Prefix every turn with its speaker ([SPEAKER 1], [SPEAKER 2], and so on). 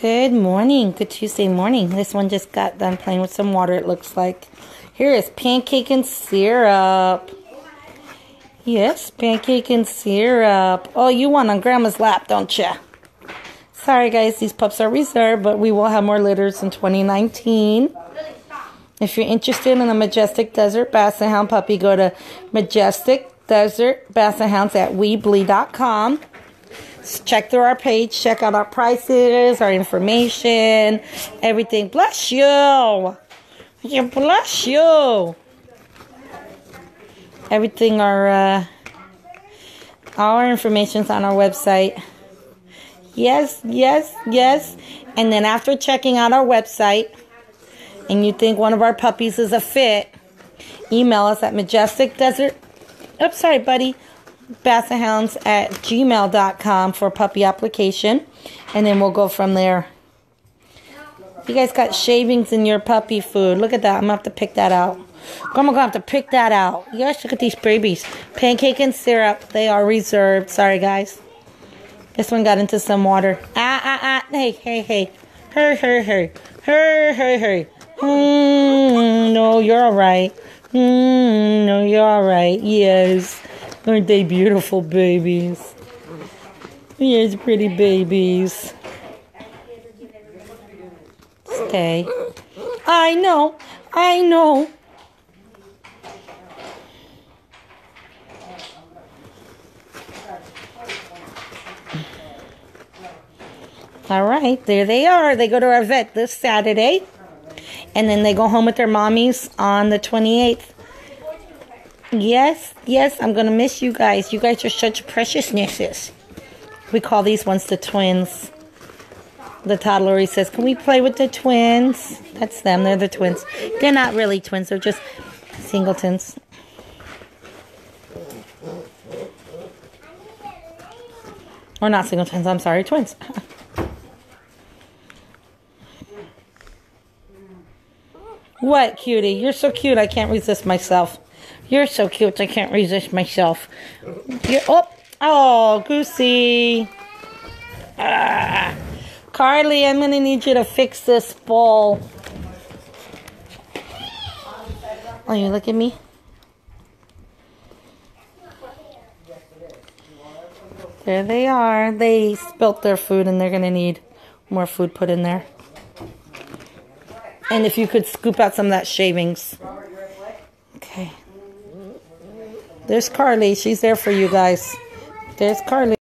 [SPEAKER 1] Good morning. Good Tuesday morning. This one just got done playing with some water, it looks like. Here is pancake and syrup. Yes, pancake and syrup. Oh, you want on Grandma's lap, don't you? Sorry, guys. These pups are reserved, but we will have more litters in 2019. If you're interested in a Majestic Desert Basset Hound puppy, go to Majestic Desert Basset Hounds at Weebly.com check through our page, check out our prices, our information, everything. Bless you. Bless you. Everything our uh, all our information's on our website. Yes, yes, yes. And then after checking out our website and you think one of our puppies is a fit, email us at majestic desert. Oops, sorry, buddy bassethounds at gmail.com for puppy application. And then we'll go from there. You guys got shavings in your puppy food. Look at that. I'm going to have to pick that out. Going to have to pick that out. Yes, look at these babies. Pancake and syrup. They are reserved. Sorry, guys. This one got into some water. Ah, ah, ah. Hey, hey, hey. Hey, hey, hey. Hey, hey, hey. Mm, no, you're all right. Mm, no, you're all right. Yes. Aren't they beautiful babies? Yes, pretty babies. Stay. I know. I know. All right, there they are. They go to our vet this Saturday. And then they go home with their mommies on the 28th. Yes, yes, I'm to miss you guys. You guys are such preciousnesses. We call these ones the twins. The toddler says, Can we play with the twins? That's them. They're the twins. They're not really twins, they're just singletons. Or not singletons, I'm sorry, twins. what, cutie? You're so cute, I can't resist myself. You're so cute, I can't resist myself. You're, oh, oh, Goosey. Ah. Carly, I'm going to need you to fix this bowl. Oh, you look at me? There they are. They spilt their food and they're going to need more food put in there. And if you could scoop out some of that shavings. Okay. There's Carly. She's there for you guys. There's Carly.